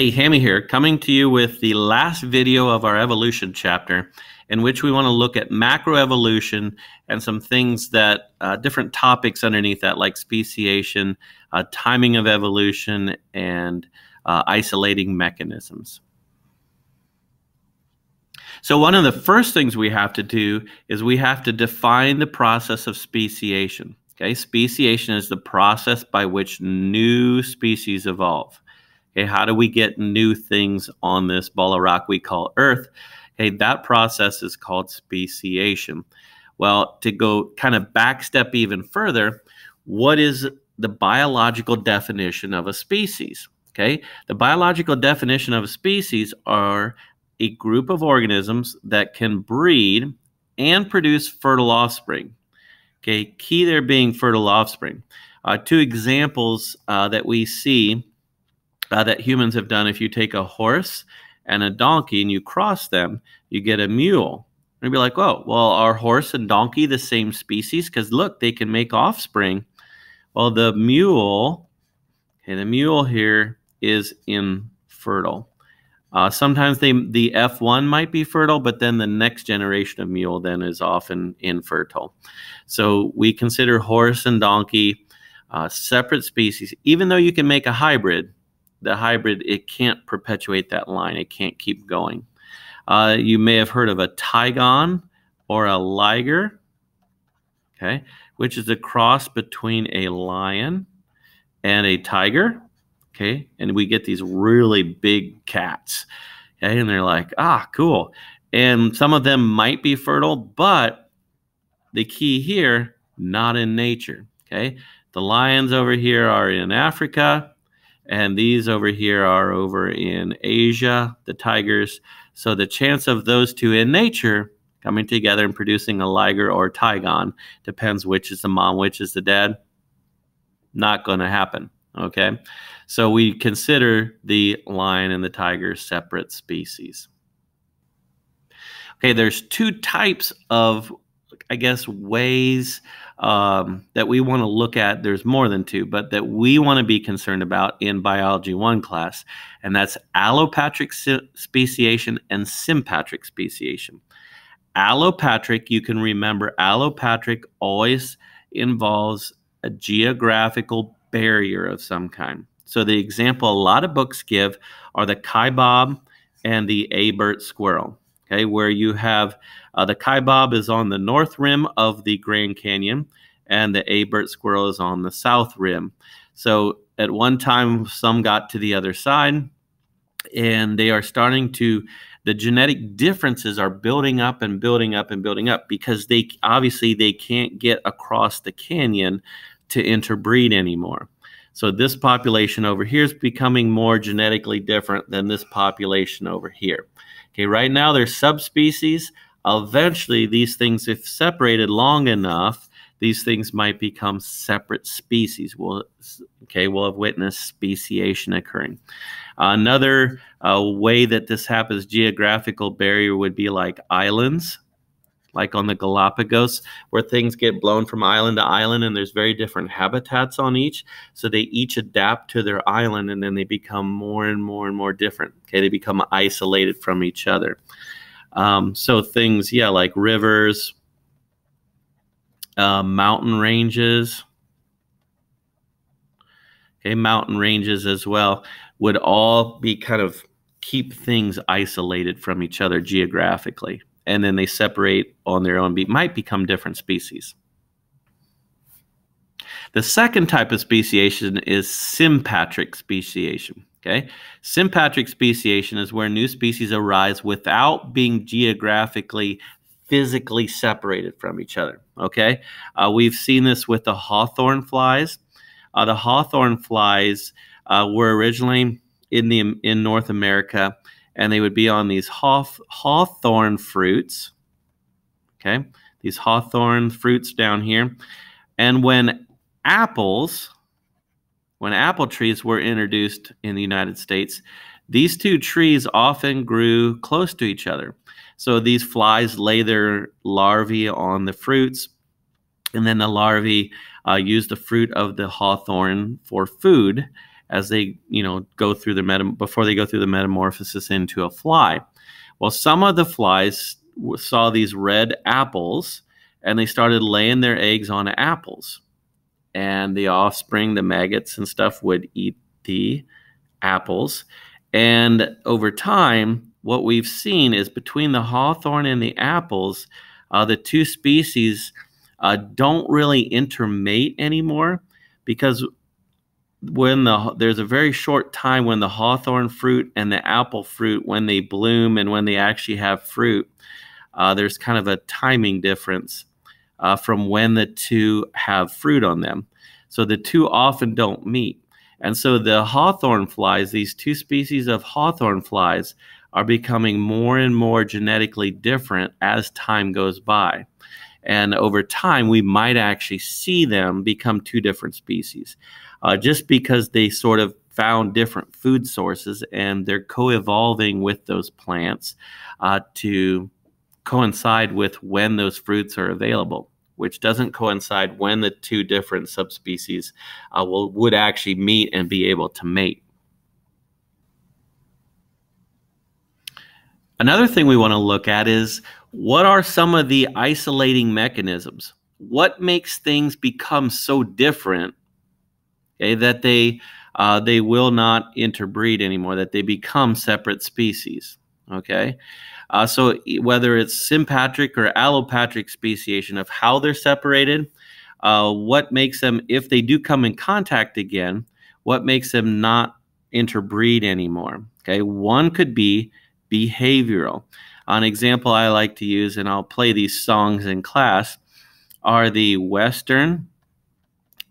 Hey, Hammy here, coming to you with the last video of our evolution chapter, in which we want to look at macroevolution and some things that, uh, different topics underneath that, like speciation, uh, timing of evolution, and uh, isolating mechanisms. So, one of the first things we have to do is we have to define the process of speciation. Okay, speciation is the process by which new species evolve. Okay, how do we get new things on this ball of rock we call Earth? Okay, that process is called speciation. Well, to go kind of backstep even further, what is the biological definition of a species? Okay, the biological definition of a species are a group of organisms that can breed and produce fertile offspring. Okay, key there being fertile offspring. Uh, two examples uh, that we see uh, that humans have done. If you take a horse and a donkey and you cross them, you get a mule. And you'd be like, "Whoa, well, are horse and donkey the same species? Because look, they can make offspring." Well, the mule, okay, the mule here is infertile. Uh, sometimes they, the F1 might be fertile, but then the next generation of mule then is often infertile. So we consider horse and donkey uh, separate species, even though you can make a hybrid the hybrid, it can't perpetuate that line. It can't keep going. Uh, you may have heard of a tigon or a liger, okay, which is a cross between a lion and a tiger, okay, and we get these really big cats, okay, and they're like, ah, cool. And some of them might be fertile, but the key here, not in nature, okay. The lions over here are in Africa and these over here are over in Asia, the tigers. So the chance of those two in nature coming together and producing a liger or tigon depends which is the mom, which is the dad. Not going to happen. Okay. So we consider the lion and the tiger separate species. Okay, there's two types of, I guess, ways um, that we want to look at. There's more than two, but that we want to be concerned about in Biology 1 class, and that's allopatric speciation and sympatric speciation. Allopatric, you can remember, allopatric always involves a geographical barrier of some kind. So the example a lot of books give are the kaibab and the abert squirrel okay, where you have uh, the kaibab is on the north rim of the Grand Canyon, and the Abert squirrel is on the south rim. So at one time, some got to the other side, and they are starting to. The genetic differences are building up and building up and building up because they obviously they can't get across the canyon to interbreed anymore. So this population over here is becoming more genetically different than this population over here. Okay, right now they're subspecies. Eventually, these things, if separated long enough, these things might become separate species. We'll, okay, we'll have witnessed speciation occurring. another uh, way that this happens, geographical barrier would be like islands like on the Galapagos, where things get blown from island to island and there's very different habitats on each. So they each adapt to their island and then they become more and more and more different. Okay, they become isolated from each other. Um, so things, yeah, like rivers, uh, mountain ranges, okay, mountain ranges as well, would all be kind of keep things isolated from each other geographically and then they separate on their own, be, might become different species. The second type of speciation is sympatric speciation. Okay, sympatric speciation is where new species arise without being geographically, physically separated from each other. Okay, uh, we've seen this with the hawthorn flies. Uh, the hawthorn flies uh, were originally in the in North America and they would be on these hawth- hawthorn fruits. Okay, these hawthorn fruits down here. And when apples, when apple trees were introduced in the United States, these two trees often grew close to each other. So these flies lay their larvae on the fruits, and then the larvae uh, use the fruit of the hawthorn for food as they, you know, go through the before they go through the metamorphosis into a fly. Well, some of the flies saw these red apples and they started laying their eggs on apples. And the offspring, the maggots and stuff, would eat the apples. And over time, what we've seen is between the hawthorn and the apples, uh, the two species uh, don't really intermate anymore because when the there's a very short time when the hawthorn fruit and the apple fruit when they bloom and when they actually have fruit uh, there's kind of a timing difference uh, from when the two have fruit on them. So the two often don't meet. And so the hawthorn flies these two species of hawthorn flies are becoming more and more genetically different as time goes by. And over time we might actually see them become two different species uh, just because they sort of found different food sources and they're co-evolving with those plants uh, to coincide with when those fruits are available which doesn't coincide when the two different subspecies uh, will would actually meet and be able to mate Another thing we want to look at is what are some of the isolating mechanisms? What makes things become so different okay, that they uh, they will not interbreed anymore, that they become separate species? Okay, uh, so whether it's sympatric or allopatric speciation of how they're separated, uh, what makes them, if they do come in contact again, what makes them not interbreed anymore? Okay, one could be behavioral. An example I like to use, and I'll play these songs in class, are the western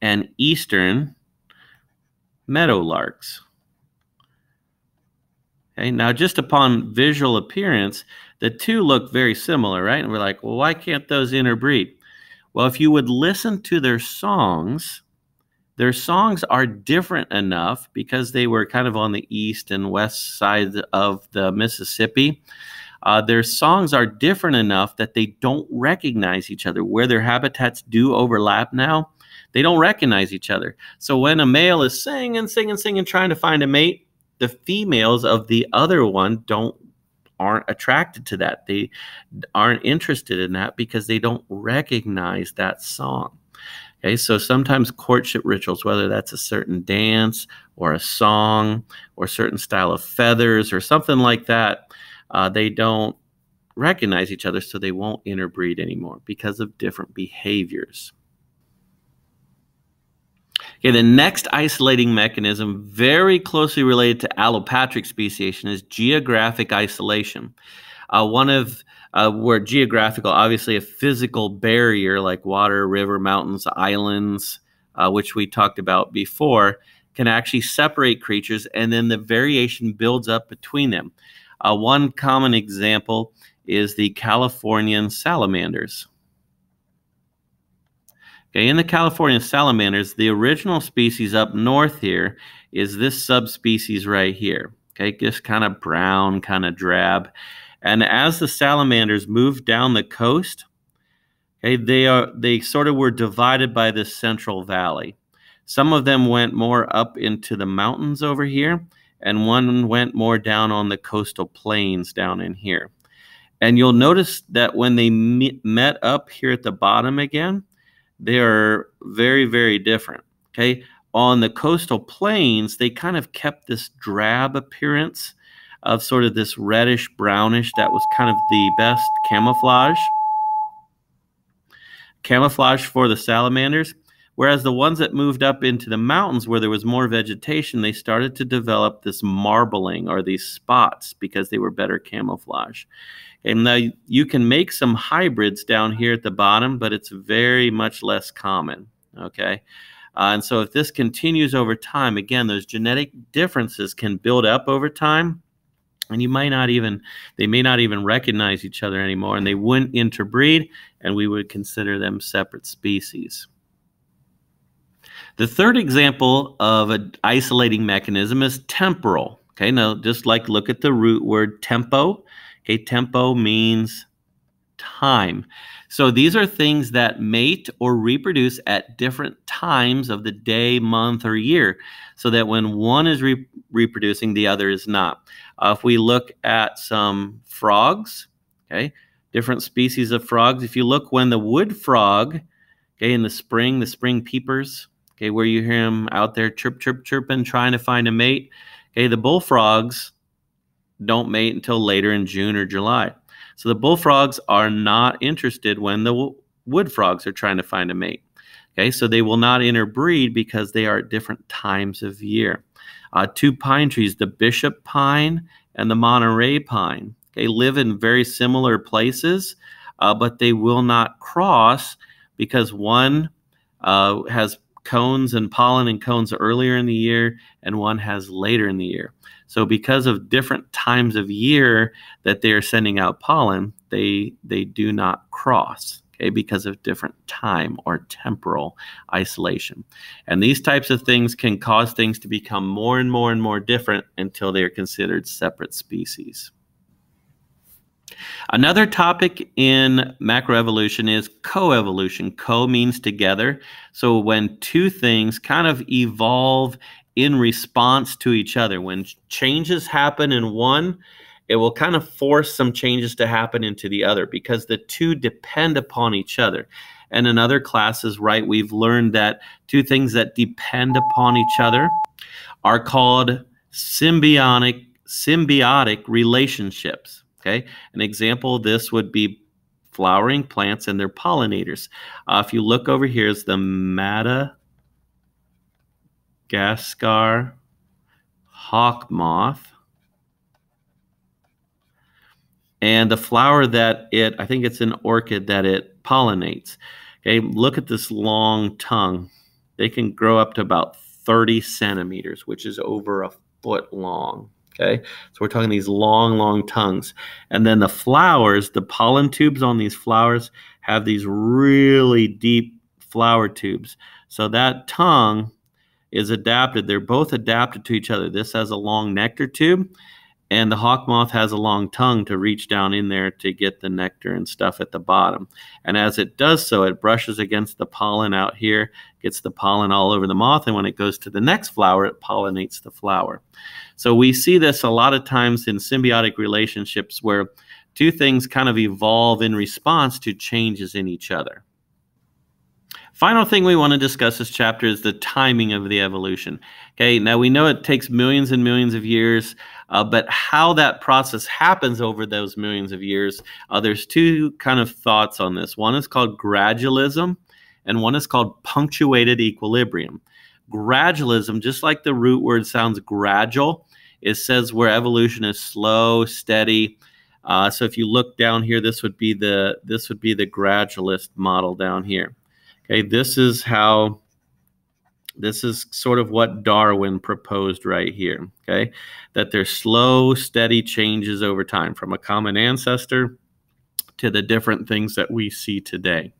and eastern meadowlarks. Okay, now just upon visual appearance, the two look very similar, right? And we're like, well, why can't those interbreed? Well, if you would listen to their songs, their songs are different enough because they were kind of on the east and west side of the Mississippi. Uh, their songs are different enough that they don't recognize each other. Where their habitats do overlap now, they don't recognize each other. So when a male is singing, singing, singing, trying to find a mate, the females of the other one don't aren't attracted to that. They aren't interested in that because they don't recognize that song. Okay, so sometimes courtship rituals, whether that's a certain dance or a song or a certain style of feathers or something like that, uh, they don't recognize each other, so they won't interbreed anymore because of different behaviors. Okay, the next isolating mechanism, very closely related to allopatric speciation, is geographic isolation. Uh, one of uh, where geographical, obviously a physical barrier like water, river, mountains, islands, uh, which we talked about before, can actually separate creatures, and then the variation builds up between them. Uh, one common example is the Californian salamanders. Okay, in the California salamanders, the original species up north here is this subspecies right here. Okay, just kind of brown, kind of drab. And as the salamanders moved down the coast, okay, they are they sort of were divided by this central valley. Some of them went more up into the mountains over here, and one went more down on the coastal plains down in here. And you'll notice that when they met up here at the bottom again, they are very, very different. Okay. On the coastal plains, they kind of kept this drab appearance of sort of this reddish brownish that was kind of the best camouflage camouflage for the salamanders whereas the ones that moved up into the mountains where there was more vegetation they started to develop this marbling or these spots because they were better camouflage. And now you can make some hybrids down here at the bottom but it's very much less common okay? Uh, and so if this continues over time again those genetic differences can build up over time and you might not even they may not even recognize each other anymore and they wouldn't interbreed and we would consider them separate species the third example of an isolating mechanism is temporal okay now just like look at the root word tempo okay tempo means time. So these are things that mate or reproduce at different times of the day, month, or year, so that when one is re- reproducing, the other is not. Uh, if we look at some frogs, okay, different species of frogs, if you look when the wood frog, okay, in the spring, the spring peepers, okay, where you hear them out there chirp, chirp, chirping, trying to find a mate, okay, the bullfrogs don't mate until later in June or July. So the bullfrogs are not interested when the wood frogs are trying to find a mate. Okay, so they will not interbreed because they are at different times of year. Uh, two pine trees, the bishop pine and the Monterey pine, okay, live in very similar places, uh, but they will not cross because one uh, has cones and pollen and cones earlier in the year and one has later in the year. So because of different times of year that they are sending out pollen, they they do not cross. Okay, because of different time or temporal isolation. And these types of things can cause things to become more and more and more different until they are considered separate species. Another topic in macroevolution is coevolution. Co means together. So when two things kind of evolve in response to each other. When changes happen in one, it will kind of force some changes to happen into the other because the two depend upon each other. And in other classes, right, we've learned that two things that depend upon each other are called symbiotic symbiotic relationships. Okay, an example of this would be flowering plants and their pollinators. Uh, if you look over here, is the Mata Gascar hawk moth. And the flower that it, I think it's an orchid that it pollinates. Okay, look at this long tongue. They can grow up to about 30 centimeters, which is over a foot long. Okay, so we're talking these long, long tongues. And then the flowers, the pollen tubes on these flowers have these really deep flower tubes. So that tongue is adapted. They're both adapted to each other. This has a long nectar tube, and the hawk moth has a long tongue to reach down in there to get the nectar and stuff at the bottom. And as it does so, it brushes against the pollen out here, gets the pollen all over the moth, and when it goes to the next flower, it pollinates the flower. So we see this a lot of times in symbiotic relationships where two things kind of evolve in response to changes in each other. Final thing we want to discuss this chapter is the timing of the evolution. Okay, now we know it takes millions and millions of years, uh, but how that process happens over those millions of years, uh, there's two kind of thoughts on this. One is called gradualism, and one is called punctuated equilibrium. Gradualism, just like the root word sounds gradual, it says where evolution is slow, steady. Uh, so if you look down here, this would be the this would be the gradualist model down here. Okay, this is how, this is sort of what Darwin proposed right here. Okay, that there's slow, steady changes over time from a common ancestor to the different things that we see today.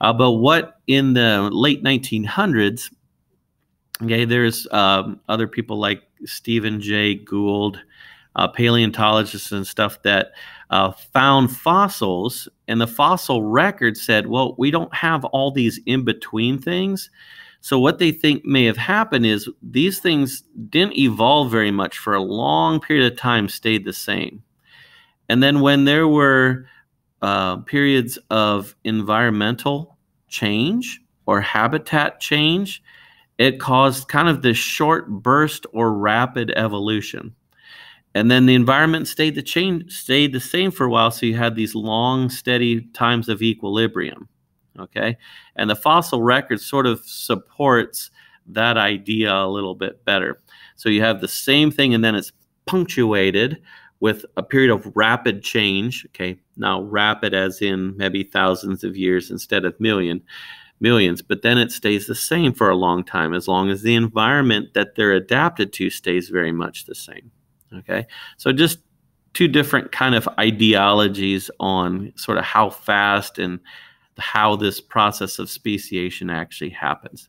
Uh, but what in the late 1900s, okay, there's um, other people like Stephen Jay Gould, uh, paleontologists and stuff that uh, found fossils, and the fossil record said, well, we don't have all these in between things. So, what they think may have happened is these things didn't evolve very much for a long period of time, stayed the same. And then, when there were uh, periods of environmental change or habitat change, it caused kind of this short burst or rapid evolution and then the environment stayed the stayed the same for a while so you had these long steady times of equilibrium okay? And the fossil record sort of supports that idea a little bit better. So you have the same thing and then it's punctuated with a period of rapid change okay? Now rapid as in maybe thousands of years instead of million millions but then it stays the same for a long time as long as the environment that they're adapted to stays very much the same Okay, so just two different kind of ideologies on sort of how fast and how this process of speciation actually happens.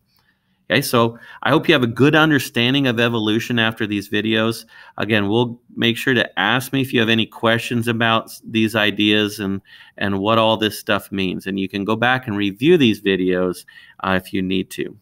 Okay, so I hope you have a good understanding of evolution after these videos. Again, we'll make sure to ask me if you have any questions about these ideas and, and what all this stuff means. And you can go back and review these videos uh, if you need to.